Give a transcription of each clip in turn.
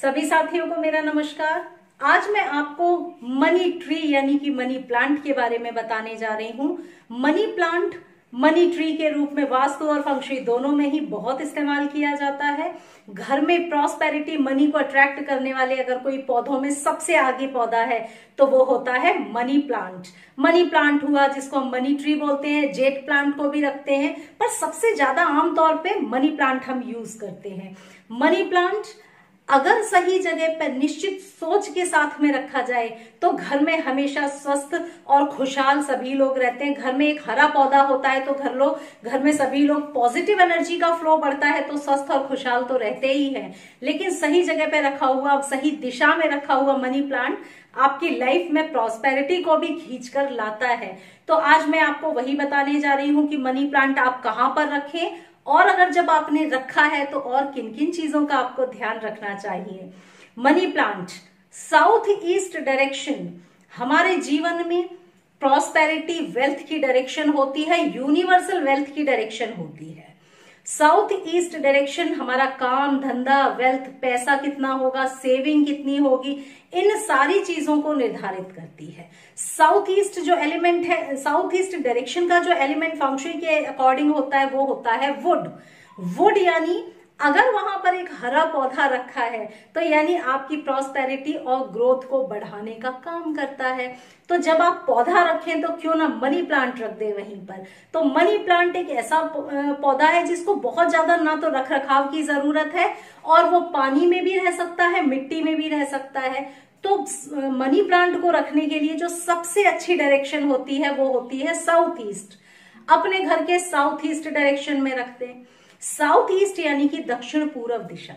सभी साथियों को मेरा नमस्कार। आज मैं आपको मनी ट्री यानी कि मनी प्लांट के बारे में बताने जा रही हूँ। मनी प्लांट, मनी ट्री के रूप में वास्तु और फंक्शनी दोनों में ही बहुत इस्तेमाल किया जाता है। घर में प्रॉस्पेरिटी मनी को अट्रैक्ट करने वाले अगर कोई पौधों में सबसे आगे पौधा है तो वो होता है मनी प्लांट। मनी प्लांट हुआ जिसको हम मनी ट्री बोलते हैं, जेट प्लांट को भी रखते हैं, पर सबसे ज़्यादा आमतौर पे मनी प्लांट हम यूज़ करते हैं। मनी प्लांट अगर सही जगह पर निश्चित सोच के साथ में रखा जाए तो घर में हमेशा स्वस्थ और खुशहाल सभी लोग रहते हैं। घर में एक हरा पौधा होता है तो घर लोग घर में सभी लोग पॉजिटिव एनर्जी का फ्लो बढ़ता है तो स्वस्थ और खुशहाल तो रहते ही हैं। लेकिन सही जगह पे रखा हुआ, सही दिशा में रखा हुआ मनी प्लांट आपकी लाइफ में प्रॉस्पेरिटी को भी खींच कर लाता है। तो आज मैं आपको वही बताने जा रही हूँ कि मनी प्लांट आप कहाँ पर रखें और अगर जब आपने रखा है तो और किन किन चीज़ों का आपको ध्यान रखना चाहिए? Money plant, south east direction. हमारे जीवन में प्रॉस्पेरिटी वेल्थ की डायरेक्शन होती है यूनिवर्सल वेल्थ की डायरेक्शन होती है। साउथ ईस्ट डायरेक्शन, हमारा काम, धंधा वेल्थ पैसा कितना होगा सेविंग कितनी होगी, इन सारी चीज़ों को निर्धारित करती है। साउथ ईस्ट जो एलिमेंट है, साउथ ईस्ट डायरेक्शन का जो एलिमेंट फ़ंक्शन के अकॉर्डिंग होता है, वो होता है वुड वुड यानी अगर वहाँ पर एक हरा पौधा रखा है तो यानी आपकी प्रॉस्पेरिटी और ग्रोथ को बढ़ाने का काम करता है। तो जब आप पौधा रखें तो क्यों ना मनी प्लांट रख दे वहीं पर। तो मनी प्लांट एक ऐसा पौधा है जिसको बहुत ज़्यादा ना तो रख रखाव की ज़रूरत है, और वो पानी में भी रह सकता है, मिट्टी में भी रह सकता है। तो मनी प्लांट को रखने के लिए जो सबसे अच्छी डायरेक्शन होती है, वो होती है साउथ ईस्ट अपने घर के साउथ ईस्ट डायरेक्शन में रखते हैं साउथ ईस्ट यानी कि दक्षिण पूर्व दिशा।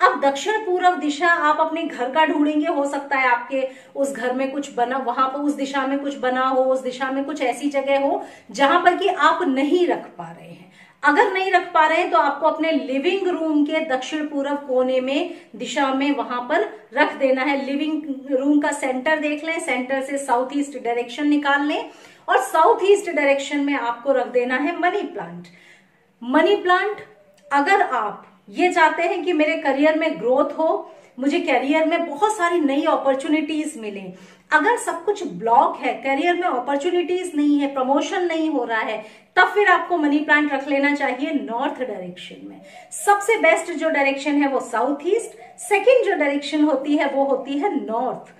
अब दक्षिण पूर्व दिशा आप अपने घर का ढूंढेंगे, हो सकता है आपके उस घर में कुछ बना, वहाँ पर उस दिशा में कुछ बना हो, उस दिशा में कुछ ऐसी जगह हो, जहाँ पर कि आप नहीं रख पा रहे हैं। अगर नहीं रख पा रहे हैं तो आपको अपने लिविंग रूम के दक्षिण पूर्व कोने में, दिशा में वहाँ पर रख देना है। लिविंग रूम का सेंटर देख लें सेंटर से साउथ ईस्ट डायरेक्शन निकाल लें और साउथ ईस्ट डायरेक्शन में आपको रख देना है मनी प्लांट मनी प्लांट, अगर आप ये चाहते हैं कि मेरे करियर में ग्रोथ हो, मुझे करियर में बहुत सारी नई अपॉर्चुनिटीज़ मिले। अगर सब कुछ ब्लॉक है, करियर में अपॉर्चुनिटीज़ नहीं है प्रमोशन नहीं हो रहा है, तब फिर आपको मनी प्लांट रख लेना चाहिए नॉर्थ डायरेक्शन में। सबसे बेस्ट जो डायरेक्शन है वो साउथ ईस्ट सेकेंड जो डायरेक्शन होती है, वो होती है नॉर्थ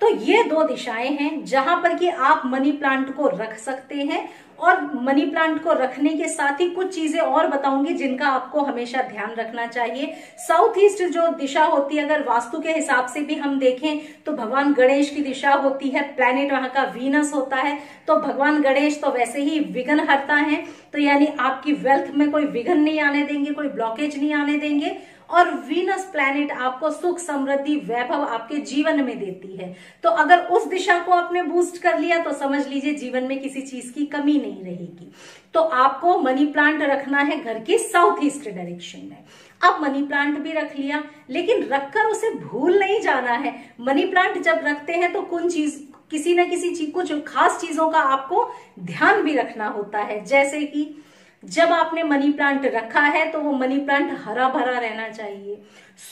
तो ये दो दिशाएँ हैं जहाँ पर कि आप मनी प्लांट को रख सकते हैं और मनी प्लांट को रखने के साथ ही कुछ चीज़ें और बताऊँगी जिनका आपको हमेशा ध्यान रखना चाहिए। साउथ ईस्ट जो दिशा होती है, अगर वास्तु के हिसाब से भी हम देखें तो भगवान गणेश की दिशा होती है प्लेनेट वहाँ का वीनस होता है। तो भगवान गणेश तो वैसे ही विघन हरता है तो यानी आपकी वेल्थ में कोई विघन नहीं आने देंगे, कोई ब्लॉकेज नहीं आने देंगे। और वीनस प्लैनेट आपको सुख, समृद्धि, वैभव आपके जीवन में देती है। तो अगर उस दिशा को आपने बूस्ट कर लिया तो समझ लीजिए जीवन में किसी चीज़ की कमी नहीं रहेगी। तो आपको मनी प्लांट रखना है घर के साउथ ईस्ट डायरेक्शन में। अब मनी प्लांट भी रख लिया, लेकिन रखकर उसे भूल नहीं जाना है। मनी प्लांट जब रखते हैं तो कुछ चीज़, किसी ना किसी चीज़, कुछ खास चीज़ों का आपको ध्यान भी रखना होता है। जैसे कि जब आपने मनी प्लांट रखा है तो वो मनी प्लांट हरा भरा रहना चाहिए।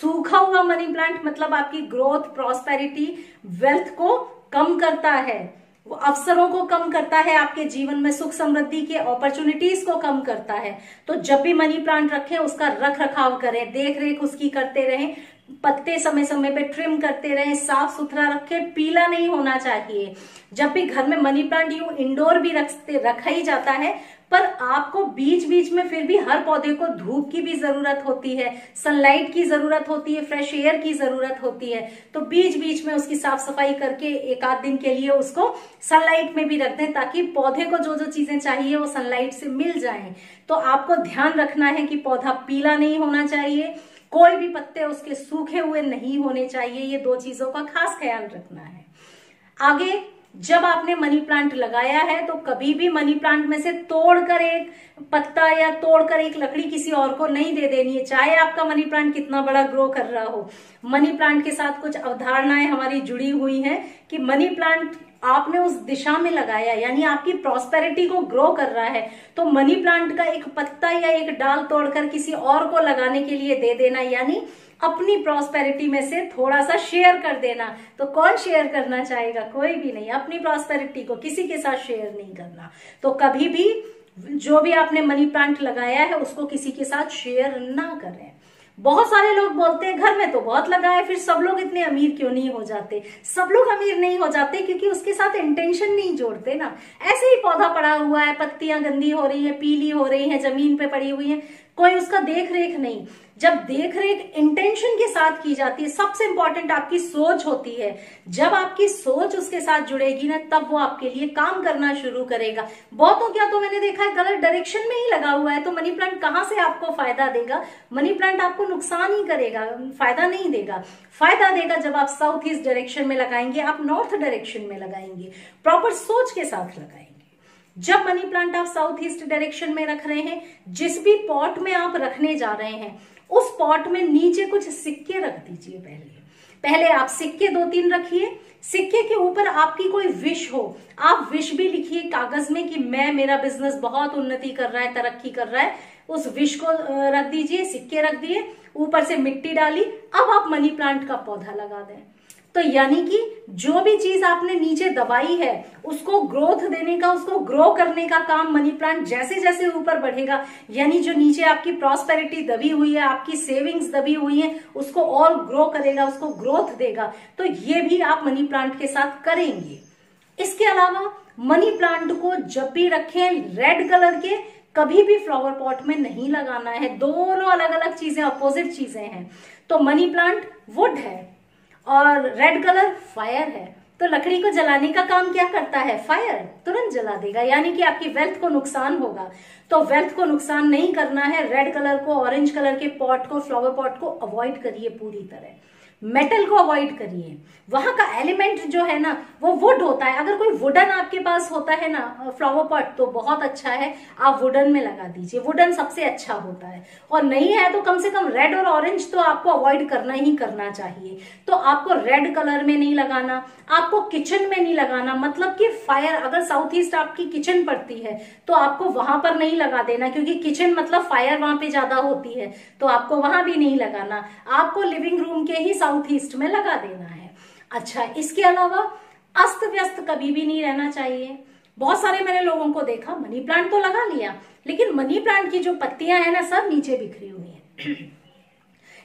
सूखा हुआ मनी प्लांट मतलब आपकी ग्रोथ प्रॉस्पेरिटी वेल्थ को कम करता है। वो अवसरों को कम करता है, आपके जीवन में सुख समृद्धि के अपॉर्चुनिटीज़ को कम करता है। तो जब भी मनी प्लांट रखें, उसका रख रखाव करें देख रेख उसकी करते रहें। पत्ते समय समय पे ट्रिम करते रहे, साफ़ सुथरा रखे, पीला नहीं होना चाहिए। जब भी घर में मनी प्लांट यू इंडोर भी रखते, रखा ही जाता है, पर आपको बीच बीच में फिर भी हर पौधे को धूप की भी ज़रूरत होती है सनलाइट की ज़रूरत होती है फ्रेश एयर की ज़रूरत होती है तो बीच बीच में उसकी साफ़ सफ़ाई करके एक आध दिन के लिए उसको सनलाइट में भी रख दें, ताकि पौधे को जो जो चीज़ें चाहिए वो सनलाइट से मिल जाए। तो आपको ध्यान रखना है कि पौधा पीला नहीं होना चाहिए कोई भी पत्ते उसके सूखे हुए नहीं होने चाहिए, ये दो चीज़ों का खास ख्याल रखना है। आगे, जब आपने मनी प्लांट लगाया है तो कभी भी मनी प्लांट में से तोड़कर एक पत्ता या तोड़कर एक लकड़ी किसी और को नहीं दे देनी है, चाहे आपका मनी प्लांट कितना बड़ा ग्रो कर रहा हो। मनी प्लांट के साथ कुछ अवधारणाएँ हमारी जुड़ी हुई हैं कि मनी प्लांट आपने उस दिशा में लगाया, यानी आपकी प्रॉस्पेरिटी को ग्रो कर रहा है तो मनी प्लांट का एक पत्ता या एक डाल तोड़कर किसी और को लगाने के लिए दे देना, यानी अपनी प्रॉस्पेरिटी में से थोड़ा सा शेयर कर देना। तो कौन शेयर करना चाहेगा? कोई भी नहीं, अपनी प्रॉस्पेरिटी को किसी के साथ शेयर नहीं करना। तो कभी भी जो भी आपने मनी प्लांट लगाया है, उसको किसी के साथ शेयर ना करें। बहुत सारे लोग बोलते हैं, घर में तो बहुत लगा है, फिर सब लोग इतने अमीर क्यों नहीं हो जाते? सब लोग अमीर नहीं हो जाते क्योंकि उसके साथ इंटेंशन नहीं जोड़ते ना। ऐसे ही पौधा पड़ा हुआ है, पत्तियाँ गंदी हो रही है, पीली हो रही है, ज़मीन पे पड़ी हुई है। कोई उसका देख रेख नहीं। जब देख रेख इंटेंशन के साथ की जाती है, सबसे इंपॉर्टेंट आपकी सोच होती है। जब आपकी सोच उसके साथ जुड़ेगी ना, तब वो आपके लिए काम करना शुरू करेगा। बहुतों क्या तो मैंने देखा है, गलत डायरेक्शन में ही लगा हुआ है तो मनी प्लांट कहाँ से आपको फ़ायदा देगा? मनी प्लांट आपको नुकसान ही करेगा, फ़ायदा नहीं देगा। फ़ायदा देगा जब आप साउथ ईस्ट डायरेक्शन में लगाएँगे, आप नॉर्थ डायरेक्शन में लगाएँगे। प्रॉपर सोच के साथ लगाएँगे। जब मनी प्लांट आप साउथ ईस्ट डायरेक्शन में रख रहे हैं, जिस भी पॉट में आप रखने जा रहे हैं, उस पॉट में नीचे कुछ सिक्के रख दीजिए पहले। पहले आप सिक्के दो तीन रखिए। सिक्के के ऊपर आपकी कोई विश हो, आप विश भी लिखिए कागज़ में कि मैं, मेरा बिज़नेस बहुत उन्नति कर रहा है, तरक्की कर रहा है, उस विश को रख दीजिए, सिक्के रख दिए। ऊपर से मिट्टी डाली, अब आप मनी प्लांट का पौधा लगा दें। तो यानी कि जो भी चीज़ आपने नीचे दबाई है, उसको ग्रोथ देने का, उसको ग्रो करने का काम मनी प्लांट जैसे जैसे ऊपर बढ़ेगा, यानी जो नीचे आपकी प्रॉस्पेरिटी दबी हुई है, आपकी सेविंग्स दबी हुई है, उसको और ग्रो करेगा, उसको ग्रोथ देगा तो ये भी आप मनी प्लांट के साथ करेंगे। इसके अलावा मनी प्लांट को जब भी रखें रेड कलर के कभी भी फ्लावर पॉट में नहीं लगाना है। दोनों अलग अलग चीज़ें अपोजिट चीज़ें हैं। तो मनी प्लांट वुड है और रेड कलर फायर है। तो लकड़ी को जलाने का काम क्या करता है? फायर तुरंत जला देगा। यानी कि आपकी वेल्थ को नुकसान होगा। तो वेल्थ को नुकसान नहीं करना है। रेड कलर को ऑरेंज कलर के पॉट को फ्लावर पॉट को अवॉइड करिए पूरी तरह। मेटल को अवॉइड करिए। वहाँ का एलिमेंट जो है ना, वो वुड होता है। अगर कोई वुडन आपके पास होता है ना फ्लावर पॉट तो बहुत अच्छा है। आप वुडन में लगा दीजिए। वुडन सबसे अच्छा होता है। और नहीं है तो कम से कम रेड और ऑरेंज तो आपको अवॉइड करना ही करना चाहिए। तो आपको रेड कलर में नहीं लगाना, आपको किचन में नहीं लगाना। मतलब कि फायर अगर साउथ ईस्ट आपकी किचन पड़ती है तो आपको वहाँ पर नहीं लगा देना। क्योंकि किचन मतलब फायर वहाँ पे ज़्यादा होती है। तो आपको वहाँ भी नहीं लगाना। आपको लिविंग रूम के ही साउथ ईस्ट में लगा देना है। अच्छा इसके अलावा अस्त व्यस्त कभी भी नहीं रहना चाहिए। बहुत सारे मैंने लोगों को देखा, मनी प्लांट तो लगा लिया, लेकिन मनी प्लांट की जो पत्तियाँ है ना, सब नीचे बिखरी हुई है।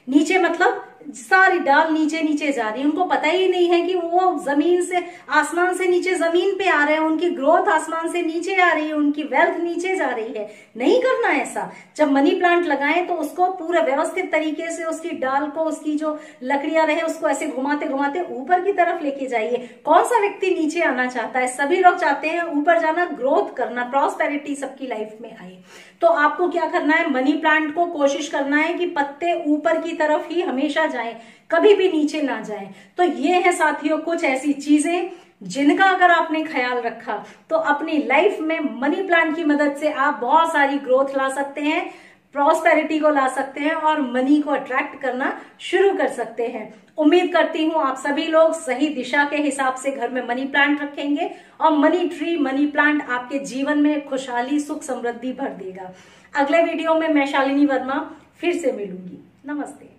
नीचे मतलब सारी डाल नीचे नीचे जा रही है। उनको पता ही नहीं है कि वो ज़मीन से, आसमान से नीचे ज़मीन पे आ रहे हैं। उनकी ग्रोथ आसमान से नीचे आ रही है। उनकी वेल्थ नीचे जा रही है। नहीं करना ऐसा। जब मनी प्लांट लगाएँ तो उसको पूरा व्यवस्थित तरीके से उसकी डाल को, उसकी जो लकड़ियाँ रहे, उसको ऐसे घुमाते घुमाते ऊपर की तरफ़ लेके जाइए। कौन सा व्यक्ति नीचे आना चाहता है? सभी लोग चाहते हैं ऊपर जाना ग्रोथ करना प्रॉस्पेरिटी सबकी लाइफ में आए। तो आपको क्या करना है? मनी प्लांट को कोशिश करना है कि पत्ते ऊपर की तरफ़ ही हमेशा जाए, कभी भी नीचे ना जाए। तो ये है साथियों, कुछ ऐसी चीज़ें जिनका अगर आपने ख्याल रखा तो अपनी लाइफ में मनी प्लांट की मदद से आप बहुत सारी ग्रोथ ला सकते हैं प्रॉस्पेरिटी को ला सकते हैं और मनी को अट्रैक्ट करना शुरू कर सकते हैं। उम्मीद करती हूँ आप सभी लोग सही दिशा के हिसाब से घर में मनी प्लांट रखेंगे और मनी ट्री मनी प्लांट आपके जीवन में खुशहाली, सुख समृद्धि भर देगा। अगले वीडियो में मैं शालिनी वर्मा फिर से मिलूँगी। नमस्ते।